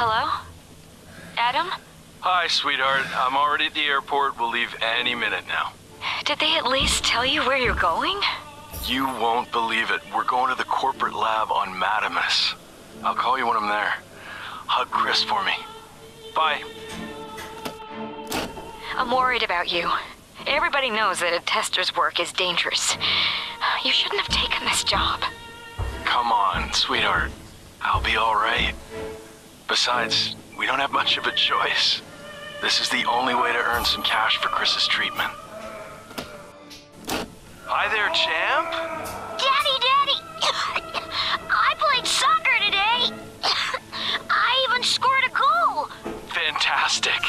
Hello? Adam? Hi, sweetheart. I'm already at the airport. We'll leave any minute now. Did they at least tell you where you're going? You won't believe it. We're going to the corporate lab on Madamus. I'll call you when I'm there. Hug Chris for me. Bye. I'm worried about you. Everybody knows that a tester's work is dangerous. You shouldn't have taken this job. Come on, sweetheart. I'll be alright. Besides, we don't have much of a choice. This is the only way to earn some cash for Chris's treatment. Hi there, champ. Daddy, Daddy! I played soccer today! I even scored a goal! Fantastic.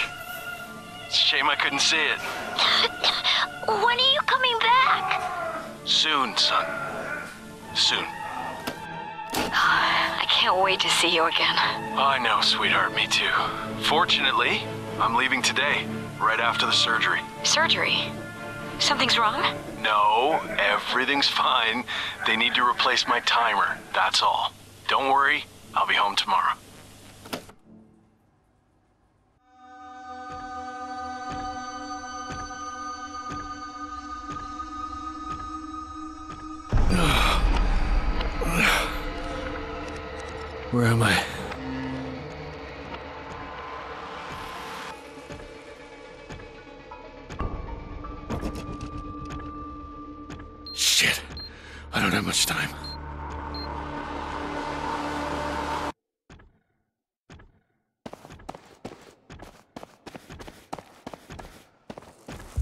It's a shame I couldn't see it. When are you coming back? Soon, son. Soon. I can't wait to see you again. I know, sweetheart, me too. Fortunately, I'm leaving today, right after the surgery. Surgery? Something's wrong? No, everything's fine. They need to replace my timer, that's all. Don't worry, I'll be home tomorrow. Where am I? Shit. I don't have much time.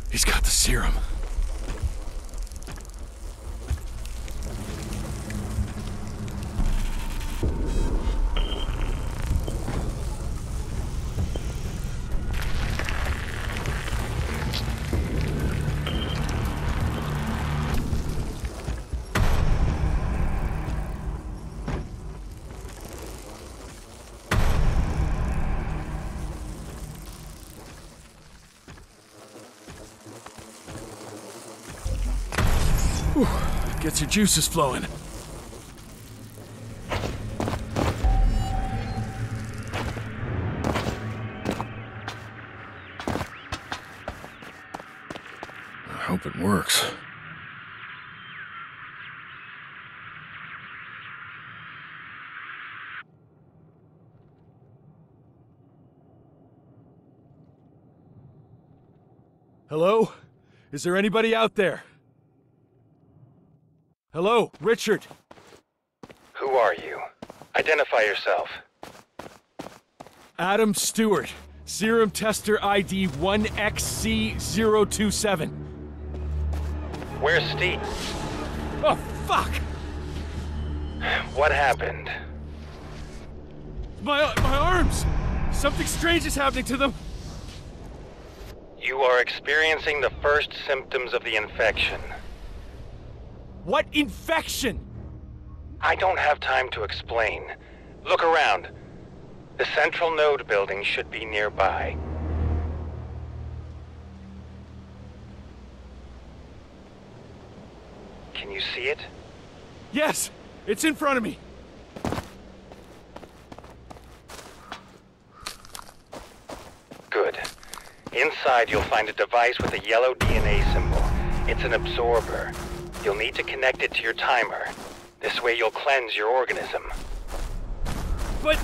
He's got the serum. Gets your juices flowing. I hope it works. Hello? Is there anybody out there? Hello, Richard. Who are you? Identify yourself. Adam Stewart. Serum tester ID 1XC027. Where's Steve? Oh, fuck! What happened? My, my arms! Something strange is happening to them. You are experiencing the first symptoms of the infection. What infection? I don't have time to explain. Look around. The central node building should be nearby. Can you see it? Yes, it's in front of me. Good. Inside, you'll find a device with a yellow DNA symbol. It's an absorber. You'll need to connect it to your timer. This way you'll cleanse your organism. But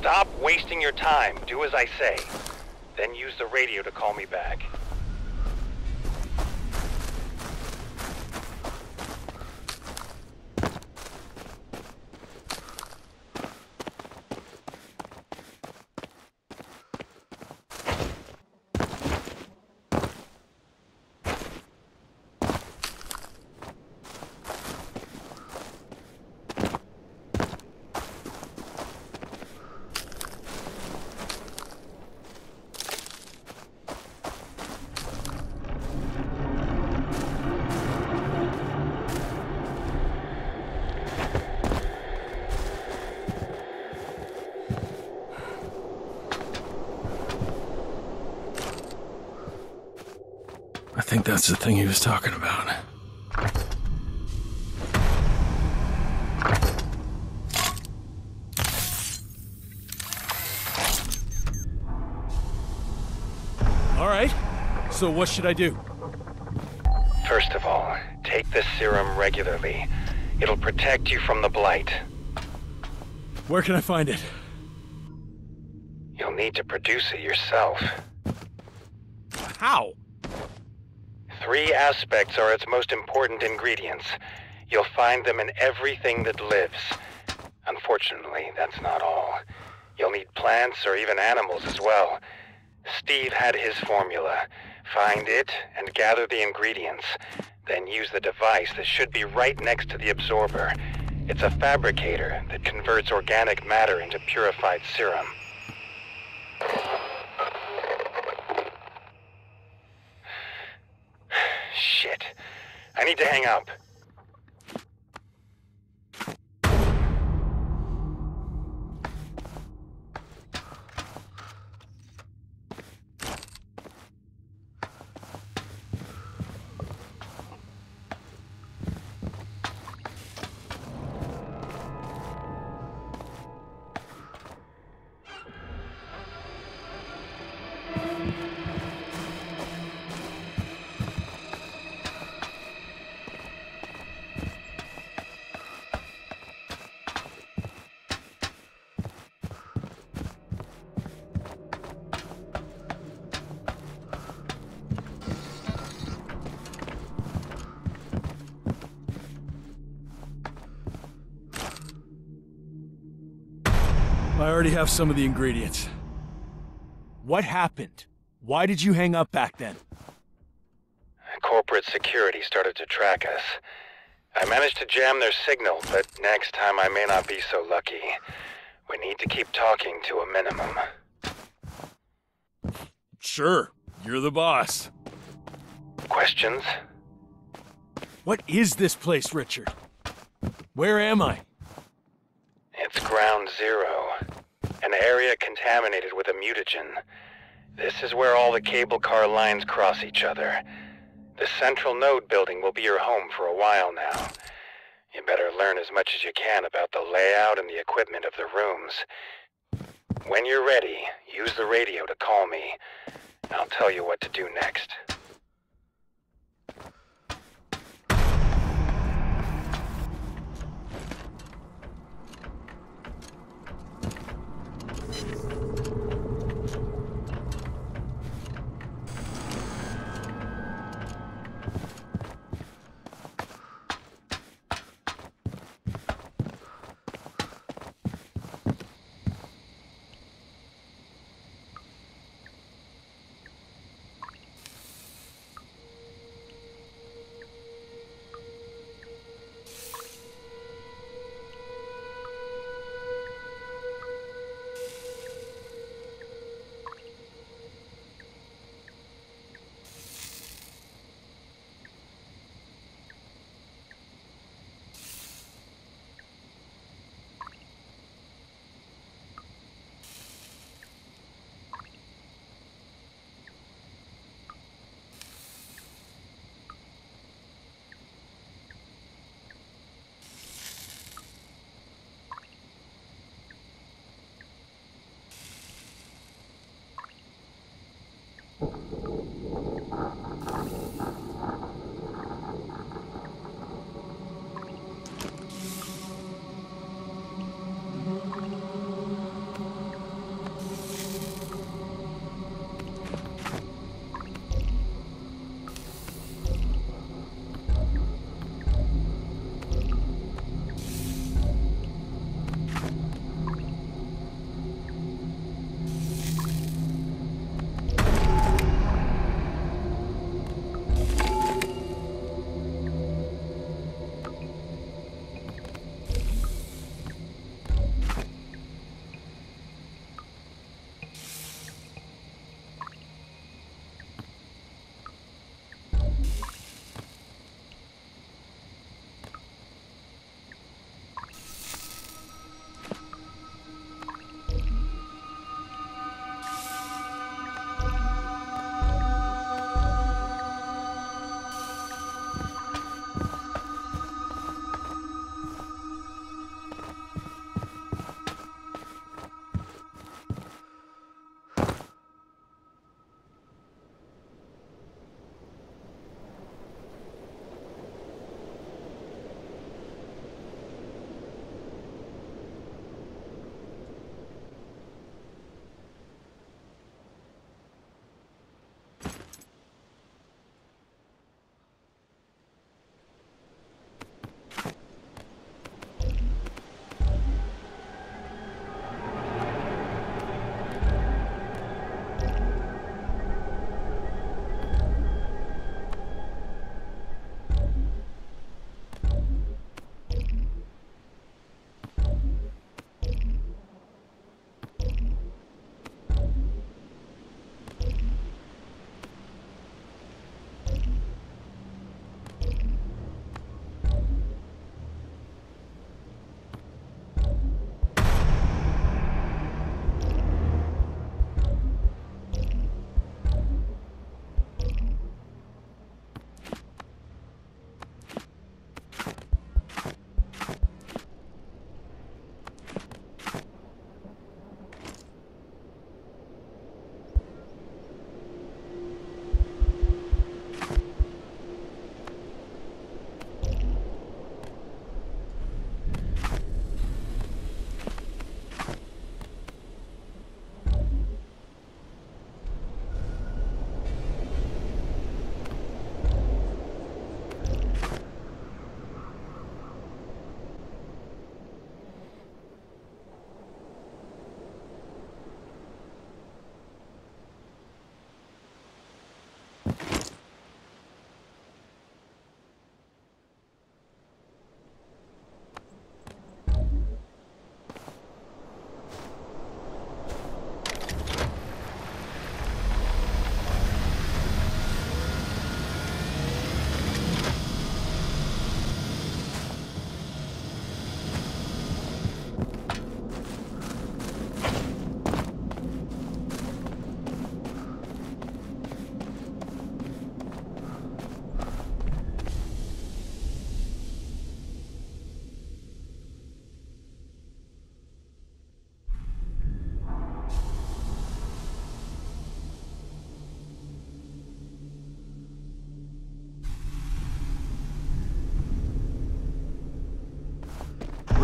Stop wasting your time. Do as I say. Then use the radio to call me back. That's the thing he was talking about. All right. So what should I do? First of all, take this serum regularly. It'll protect you from the blight. Where can I find it? You'll need to produce it yourself. Three aspects are its most important ingredients. You'll find them in everything that lives. Unfortunately, that's not all. You'll need plants or even animals as well. Steve had his formula. Find it and gather the ingredients. Then use the device that should be right next to the absorber. It's a fabricator that converts organic matter into purified serum. Shit. I need to hang up. Already have some of the ingredients. What happened? Why did you hang up back then? Corporate security started to track us. I managed to jam their signal, but next time I may not be so lucky. We need to keep talking to a minimum. Sure, you're the boss. Questions? What is this place, Richard? Where am I? It's Ground Zero, area contaminated with a mutagen. This is where all the cable car lines cross each other. The central node building will be your home for a while now. You better learn as much as you can about the layout and the equipment of the rooms. When you're ready, use the radio to call me. I'll tell you what to do next.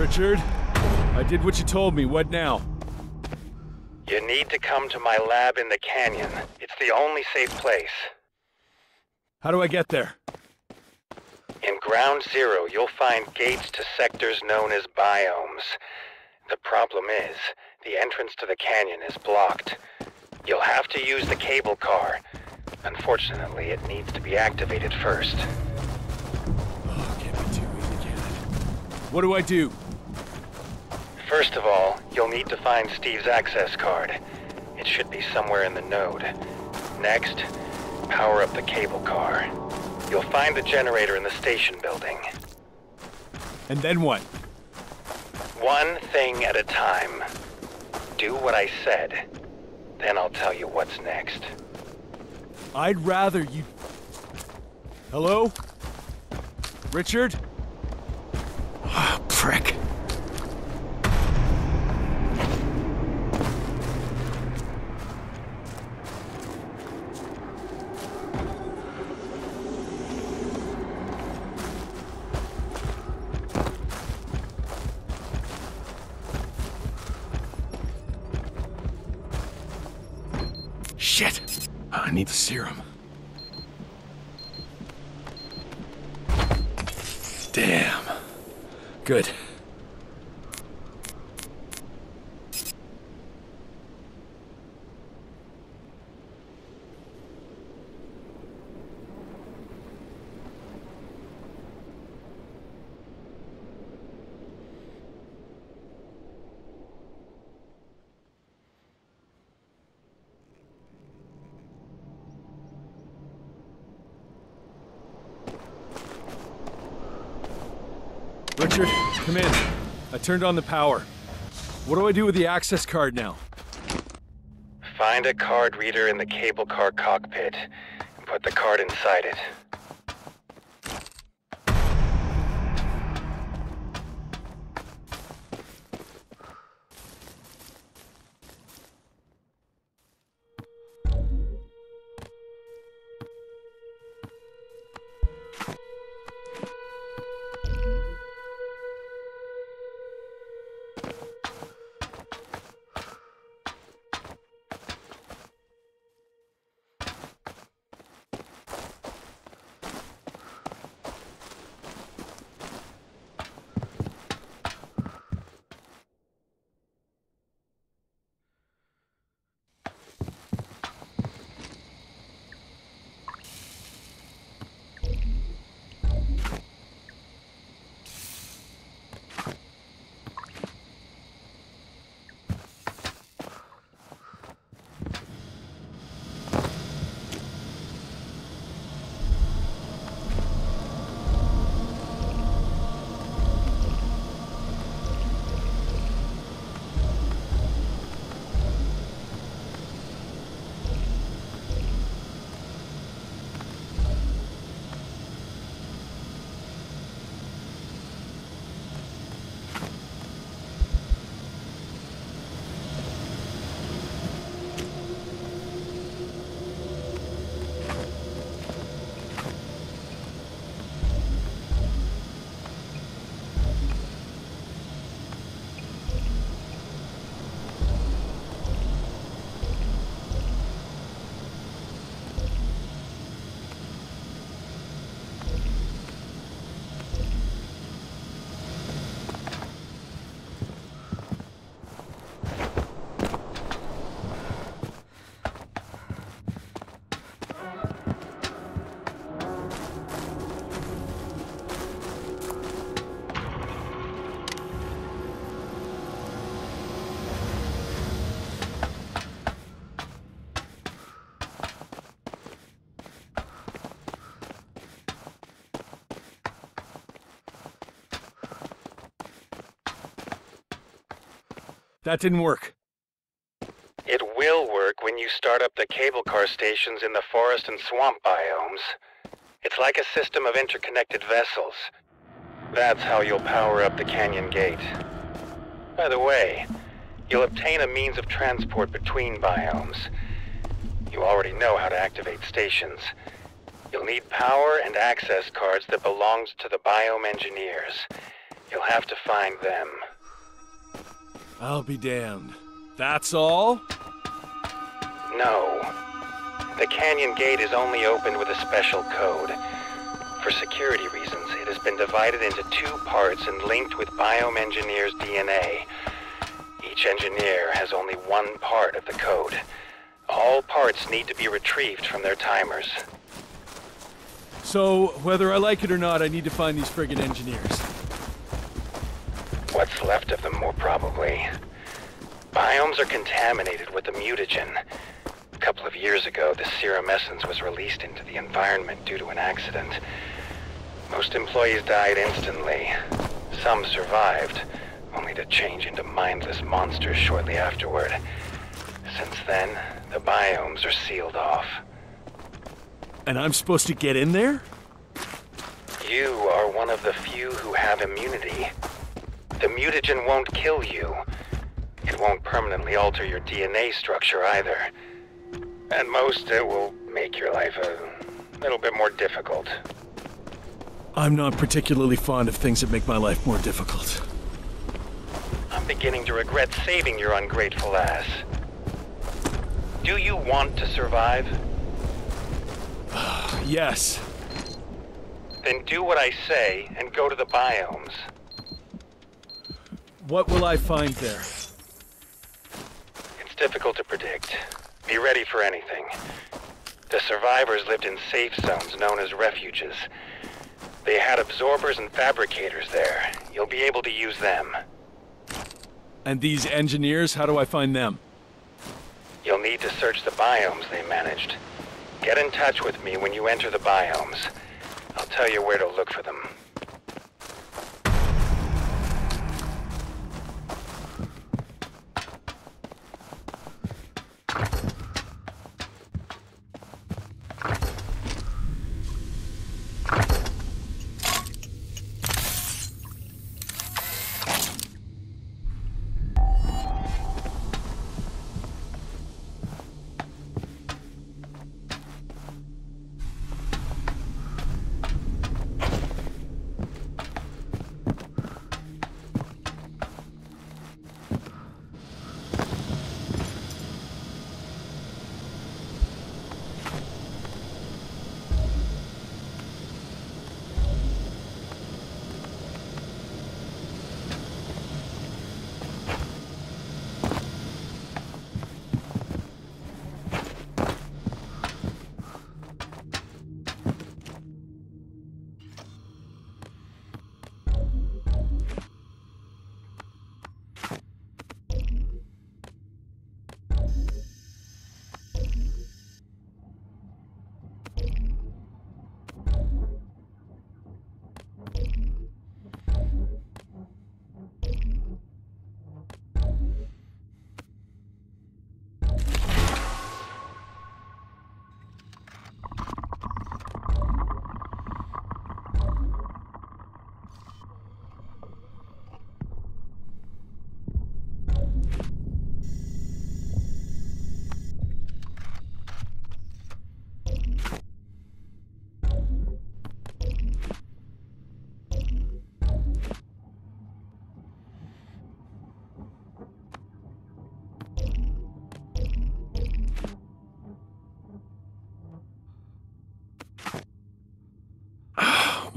Richard, I did what you told me. What now? You need to come to my lab in the canyon. It's the only safe place. How do I get there? In Ground Zero, you'll find gates to sectors known as biomes. The problem is, the entrance to the canyon is blocked. You'll have to use the cable car. Unfortunately, it needs to be activated first. Oh, can't be too easy, can it? What do I do? First of all, you'll need to find Steve's access card. It should be somewhere in the node. Next, power up the cable car. You'll find the generator in the station building. And then what? One thing at a time. Do what I said. Then I'll tell you what's next. I'd rather you. Hello? Richard? Ah, prick. Shit! I need the serum. Damn. Good. Richard, come in. I turned on the power. What do I do with the access card now? Find a card reader in the cable car cockpit and put the card inside it. That didn't work. It will work when you start up the cable car stations in the forest and swamp biomes. It's like a system of interconnected vessels. That's how you'll power up the canyon gate. By the way, you'll obtain a means of transport between biomes. You already know how to activate stations. You'll need power and access cards that belongs to the biome engineers. You'll have to find them. I'll be damned. That's all? No. The canyon gate is only opened with a special code. For security reasons, it has been divided into two parts and linked with Biome Engineer's DNA. Each engineer has only one part of the code. All parts need to be retrieved from their timers. So, whether I like it or not, I need to find these friggin' engineers. What's left of them, more probably. Biomes are contaminated with the mutagen. A couple of years ago, the serum essence was released into the environment due to an accident. Most employees died instantly. Some survived, only to change into mindless monsters shortly afterward. Since then, the biomes are sealed off. And I'm supposed to get in there? You are one of the few who have immunity. The mutagen won't kill you. It won't permanently alter your DNA structure either. At most, it will make your life a little bit more difficult. I'm not particularly fond of things that make my life more difficult. I'm beginning to regret saving your ungrateful ass. Do you want to survive? Yes. Then do what I say and go to the biomes. What will I find there? It's difficult to predict. Be ready for anything. The survivors lived in safe zones known as refuges. They had absorbers and fabricators there. You'll be able to use them. And these engineers, how do I find them? You'll need to search the biomes they managed. Get in touch with me when you enter the biomes. I'll tell you where to look for them.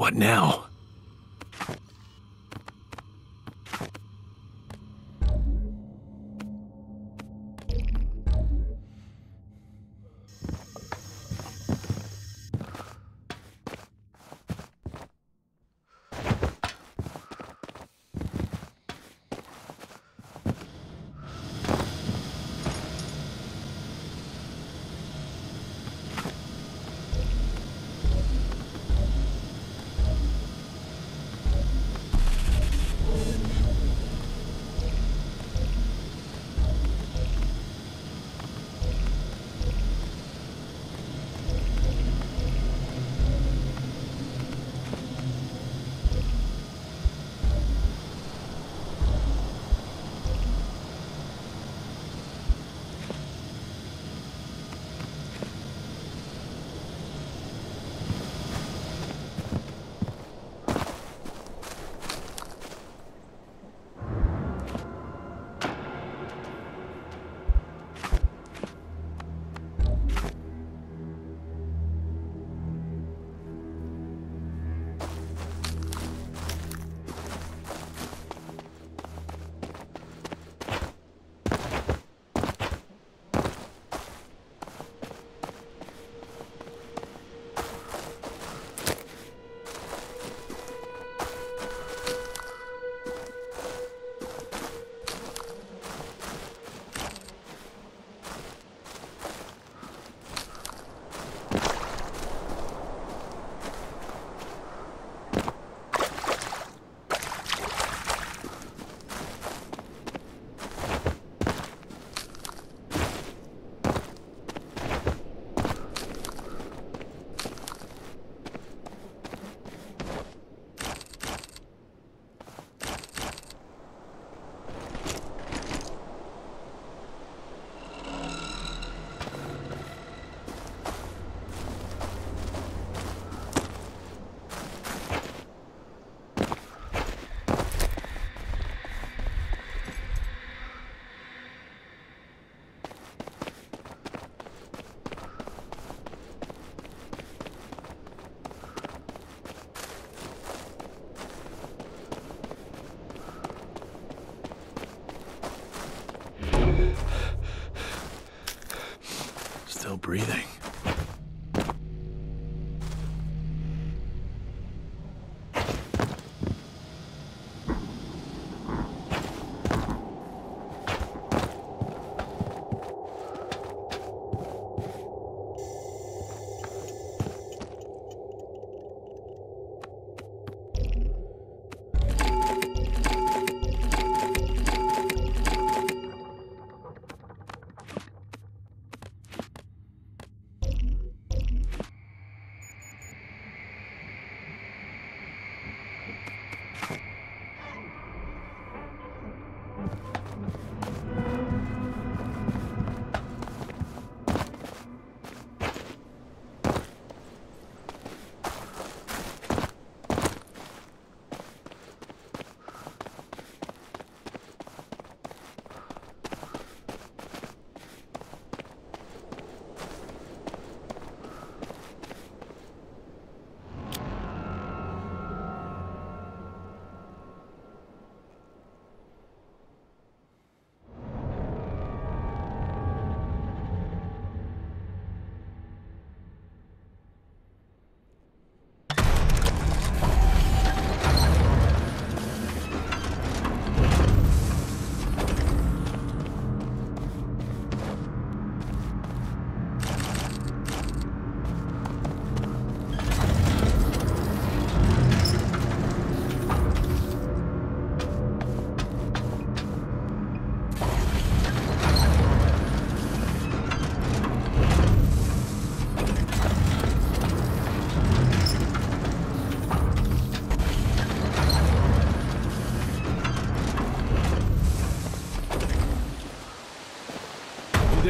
What now?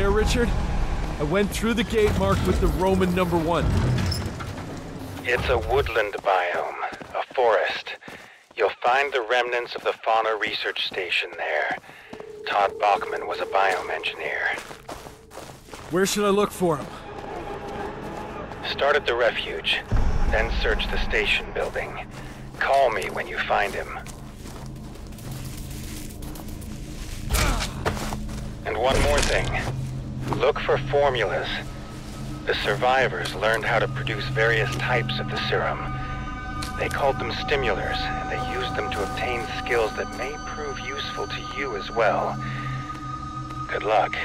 There, Richard? I went through the gate marked with the Roman number one. It's a woodland biome, a forest. You'll find the remnants of the fauna research station there. Todd Bachman was a biome engineer. Where should I look for him? Start at the refuge, then search the station building. Call me when you find him. And one more thing. Look for formulas. The survivors learned how to produce various types of the serum. They called them stimulars, and they used them to obtain skills that may prove useful to you as well. Good luck.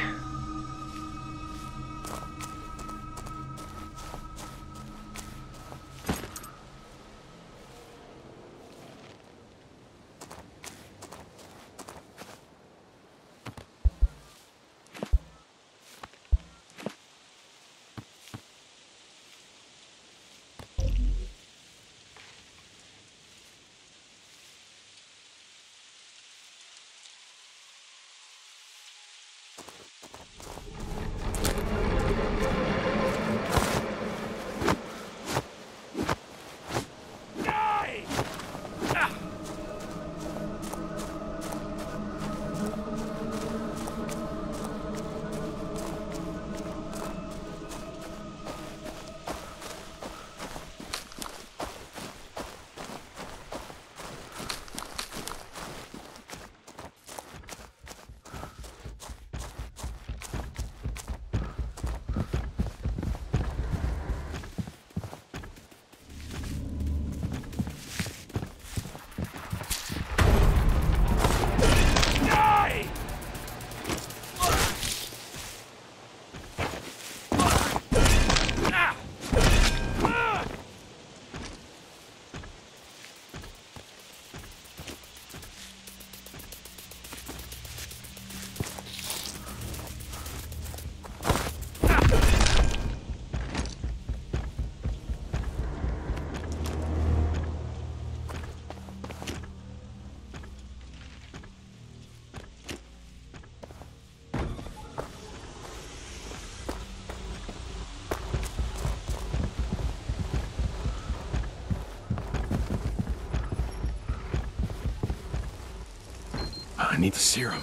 The serum.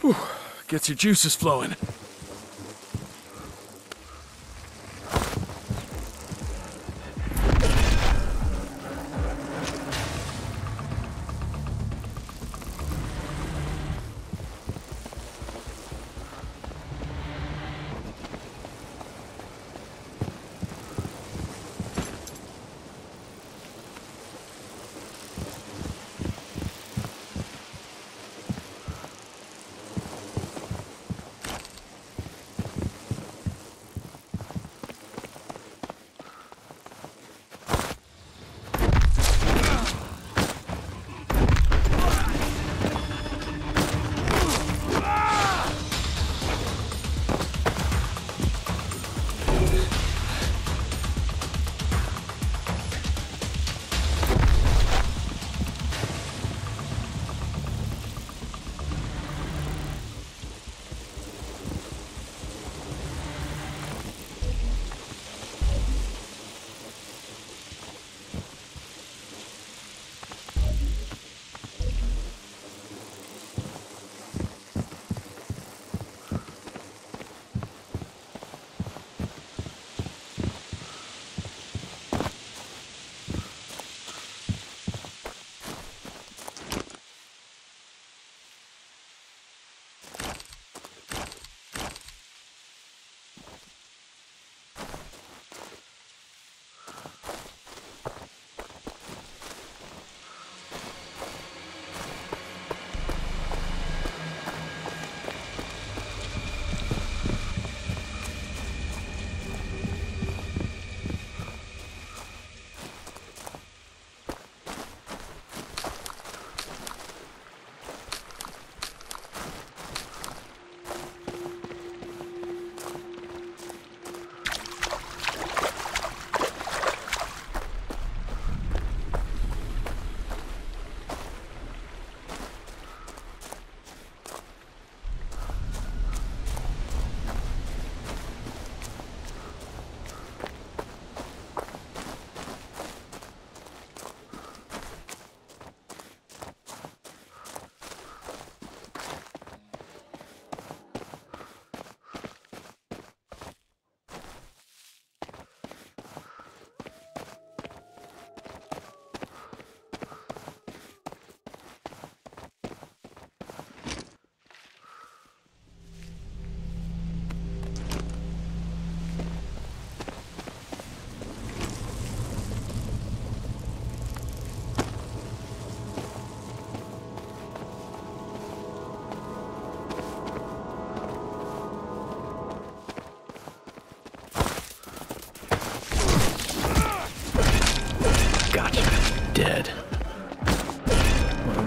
Whew. Gets your juices flowing.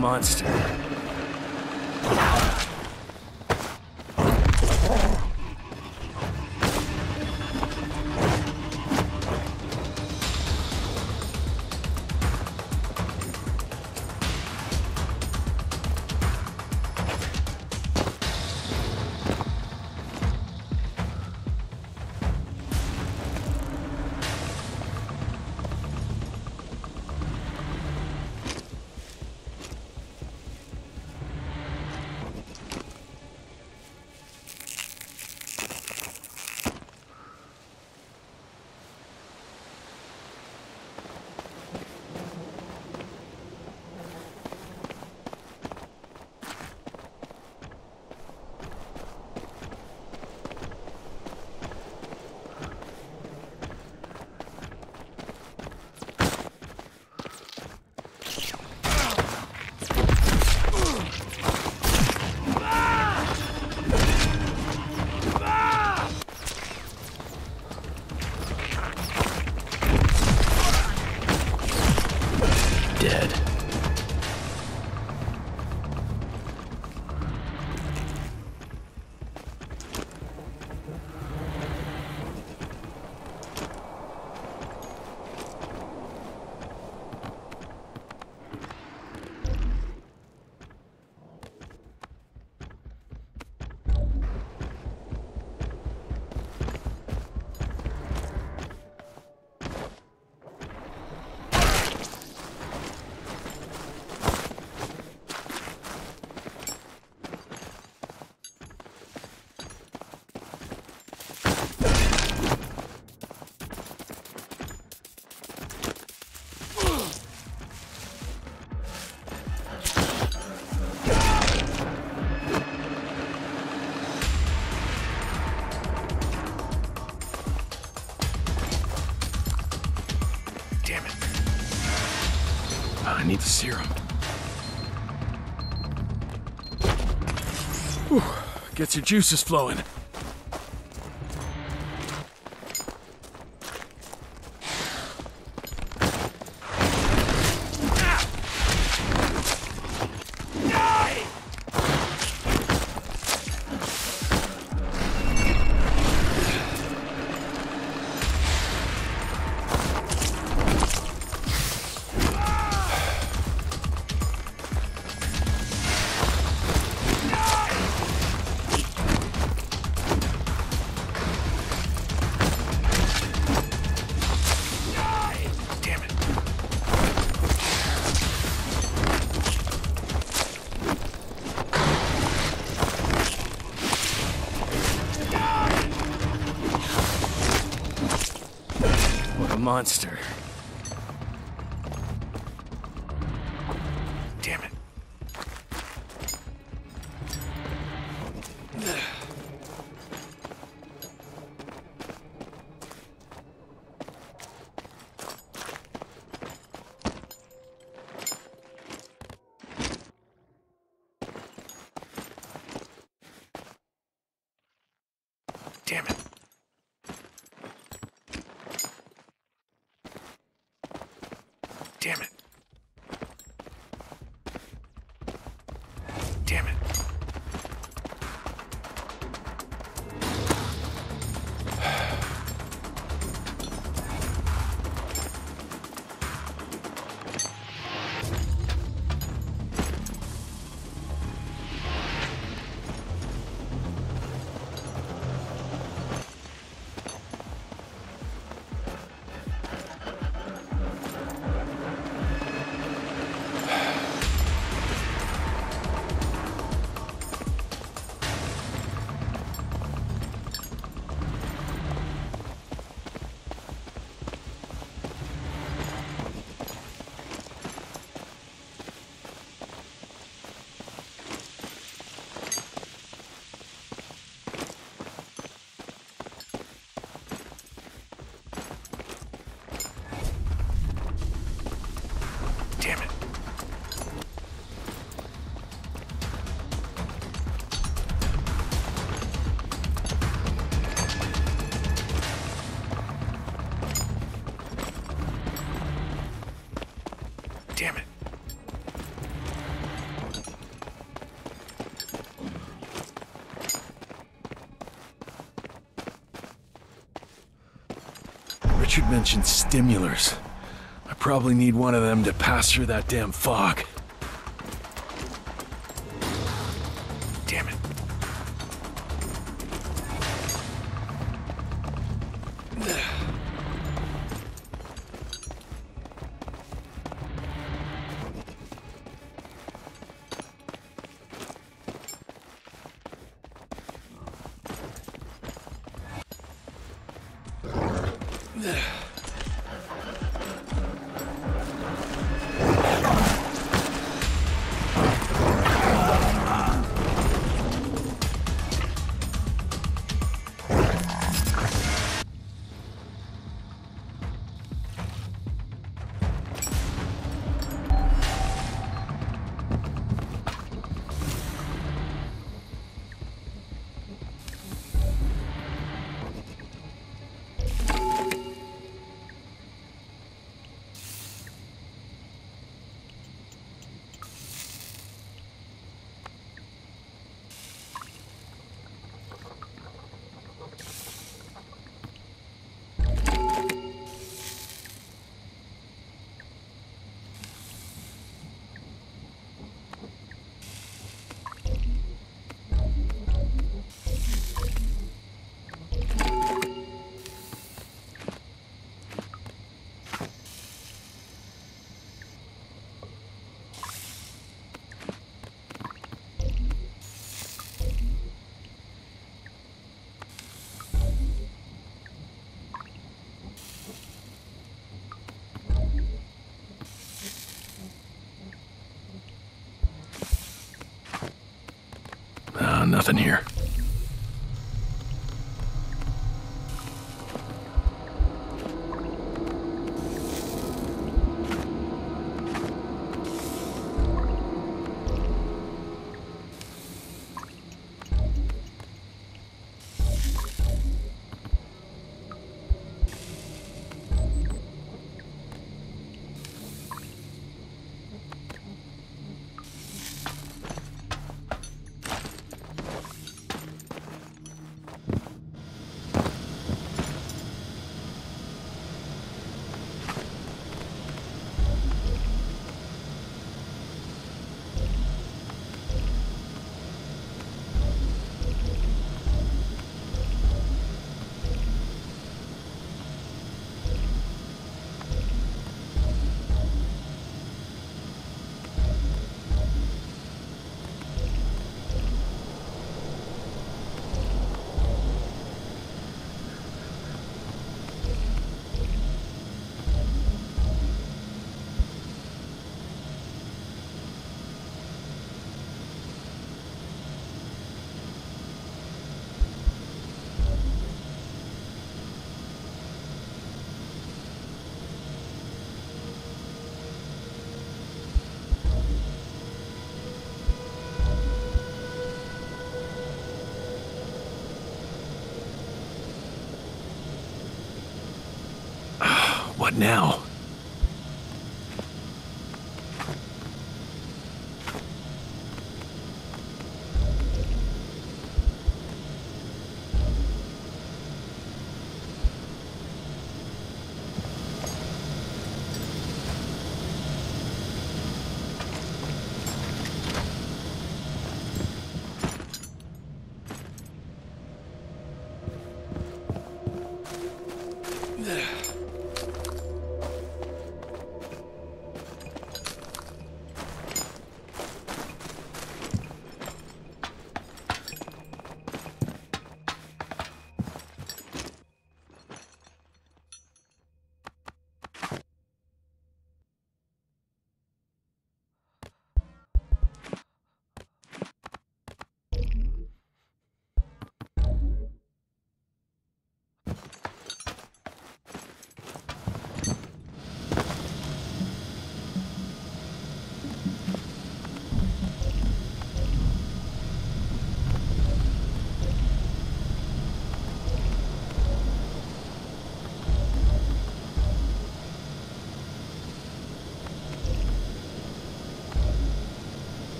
monster. Serum. Whew. Gets your juices flowing. Monster. Richard mentioned stimulars. I probably need one of them to pass through that damn fog. Nothing here. Now?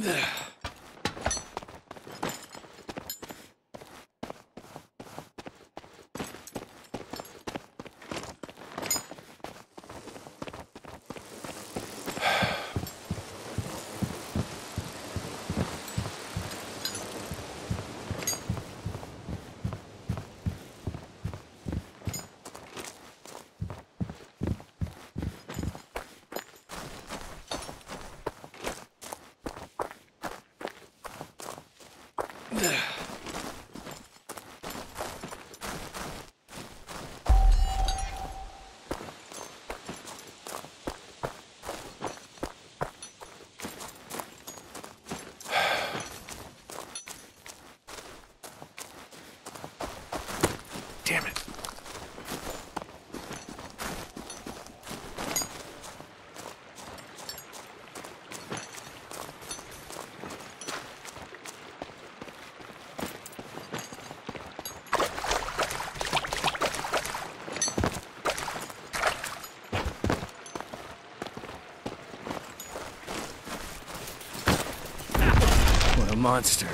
Yeah. Monster.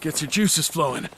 Gets your juices flowing.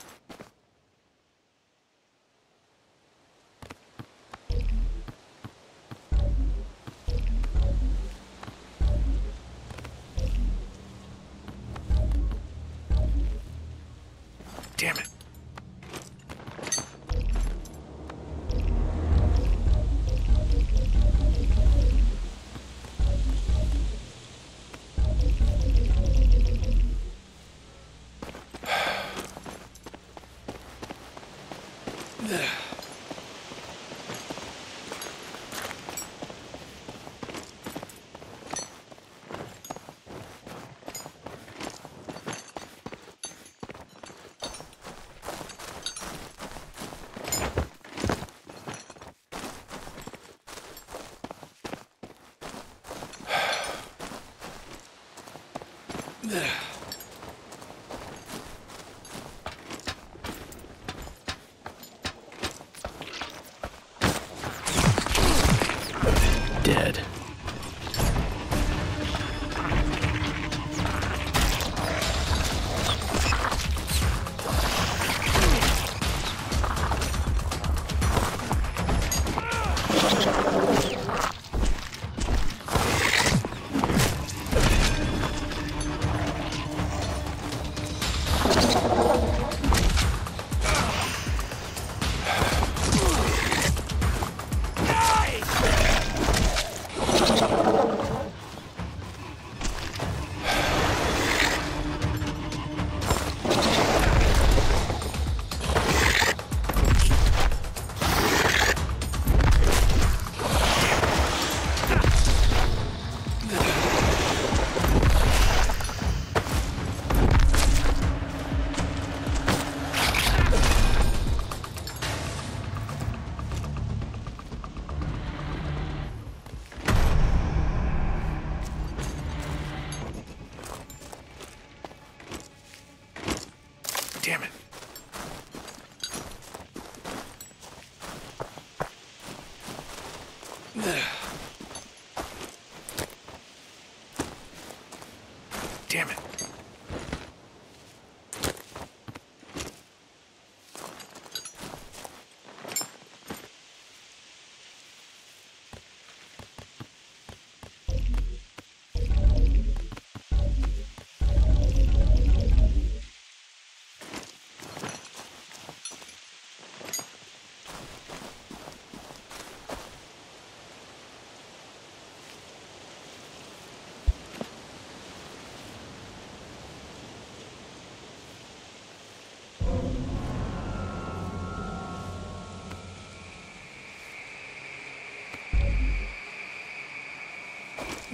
Dead.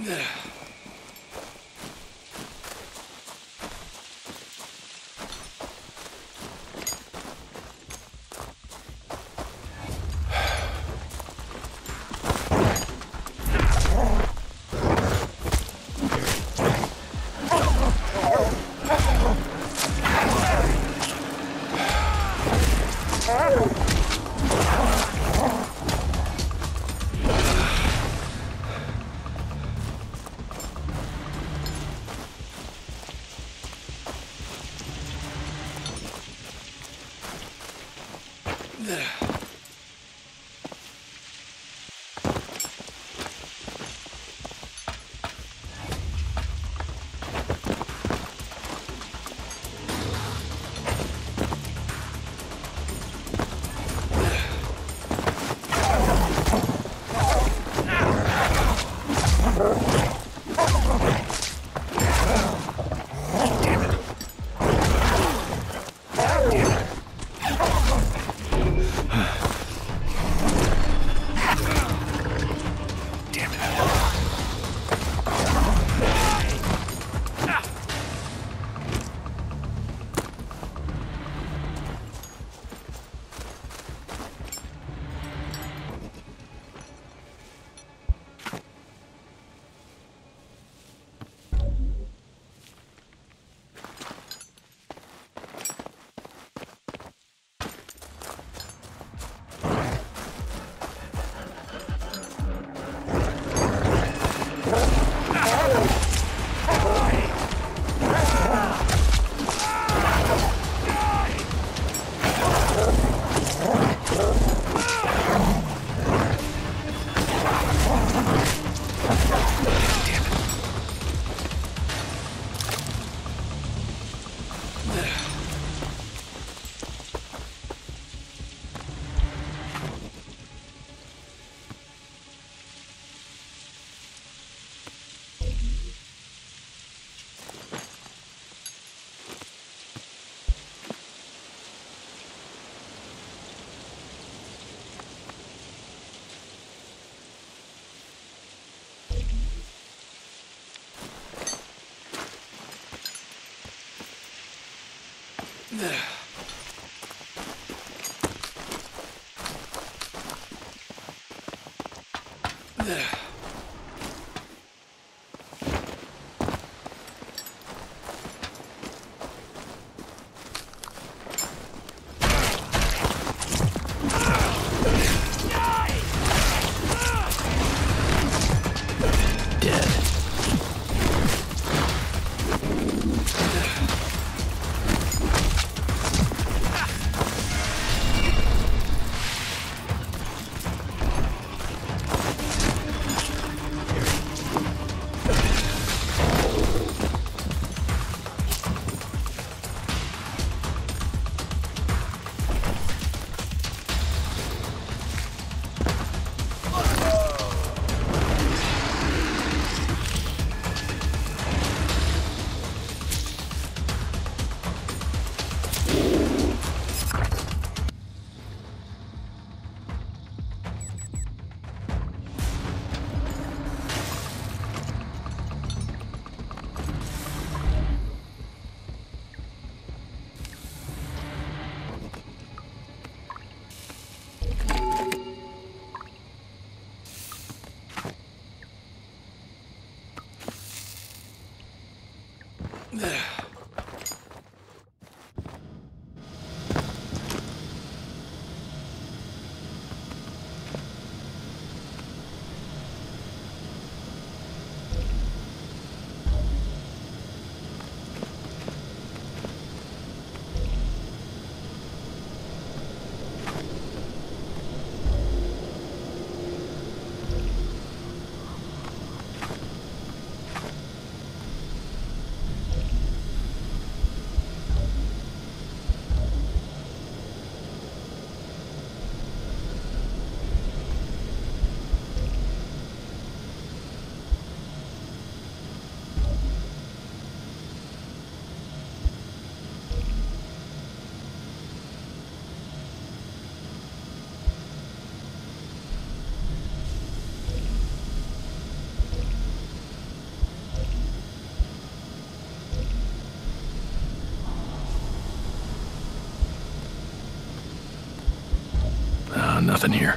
Yeah. Nothing here.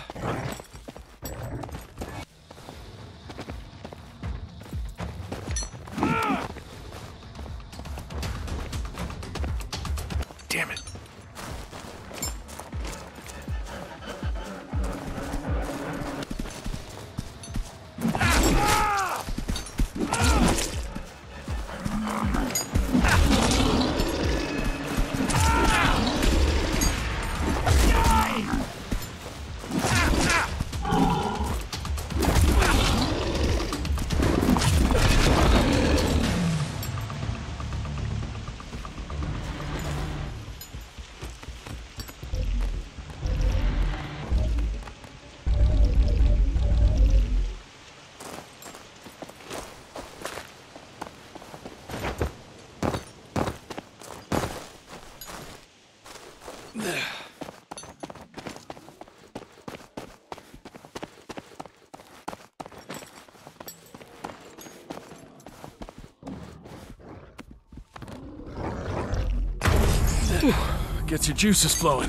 Gets your juices flowing.